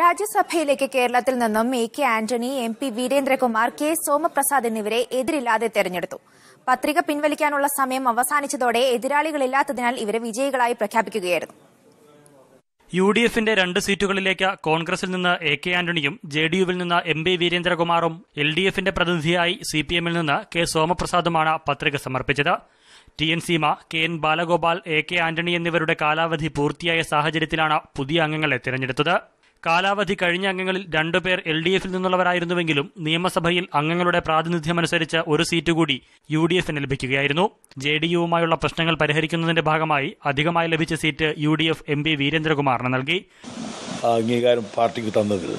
രാജ്യസഭയിലേക്ക് കേരളത്തിൽ നിന്നും A K Antony M P Veerendrakumar K Somaprasad എന്നിവരെ എതിരില്ലാതെ തെരഞ്ഞെടുത്തു. പത്രിക പിൻവലിക്കാനുള്ള സമയം അവസാനിച്ചതോടെ എതിരാളികളില്ലാത്തതിനാൽ ഇവരെ വിജയികളായി പ്രഖ്യാപിക്കുകയായിരുന്നു. യു ഡി എഫിന്റെ രണ്ട് സീറ്റുകളിലേക്ക് കോൺഗ്രസിൽ നിന്ന് എ കെ ആന്റണിയും ജെ ഡി യുവിൽ നിന്ന് എം പി വീരേന്ദ്രകുമാറും എൽ ഡി എഫിന്റെ പ്രതിനിധിയായി സി പി എമ്മിൽ നിന്ന് കെ സോമപ്രസാദുമാണ് പത്രിക സമർപ്പിച്ചത്. T N Seema K N Balagopal A K Antony എന്നിവരുടെ കാലാവധി പൂർത്തിയായ സാഹചര്യത്തിലാണ് പുതിയ അംഗങ്ങളെ തിരഞ്ഞെടുത്തത്. കാലാവധി കഴിഞ്ഞ അംഗങ്ങളിൽ രണ്ടുപേർ എൽ ഡി എഫിൽ നിന്നുള്ളവരായിരുന്നുവെങ്കിലും നിയമസഭയിൽ അംഗങ്ങളുടെ പ്രാതിനിധ്യമനുസരിച്ച് ഒരു സീറ്റ് കൂടി യു ഡി എഫിന് ലഭിക്കുകയായിരുന്നു. ജെ ഡി യുവുമായുള്ള പ്രശ്നങ്ങൾ പരിഹരിക്കുന്നതിന്റെ ഭാഗമായി അധികമായി ലഭിച്ച seat U D F M P വീരേന്ദ്രകുമാറിന് നൽകി. അംഗീകാരം പാർട്ടിക്ക് തന്നതിൽ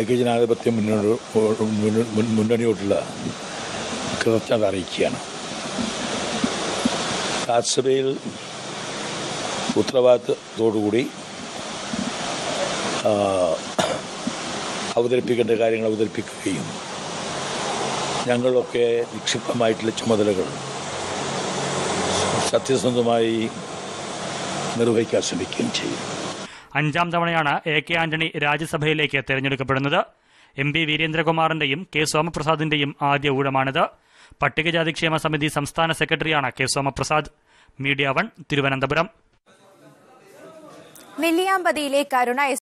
ഐക്യജനാധിപത്യ മുന്നണിയോട്ടുള്ള കൃതജ്ഞത അറിയിക്കുകയാണ്. രാജ്യസഭയിൽ ഉത്തരവാദിത്തത്തോടുകൂടി അവതരിപ്പിക്കേണ്ട കാര്യങ്ങൾ അവതരിപ്പിക്കുകയും ഞങ്ങളൊക്കെ നിക്ഷിപ്തമായിട്ടുള്ള ചുമതലകൾ സത്യസന്ധമായി നിർവഹിക്കാൻ ശ്രമിക്കുകയും ചെയ്യും. അഞ്ചാം തവണയാണ് എ കെ ആന്റണി രാജ്യസഭയിലേക്ക് തെരഞ്ഞെടുക്കപ്പെടുന്നത്. എം പി വീരേന്ദ്രകുമാറിന്റെയും കെ സോമപ്രസാദിന്റെയും ആദ്യ ഊഴമാണിത്. പട്ടികജാതി ക്ഷേമ സമിതി സംസ്ഥാന സെക്രട്ടറിയാണ് K Somaprasad. Media one Thiruvananthapuram. നെല്ലിയാമ്പതിയിലെ കരുണ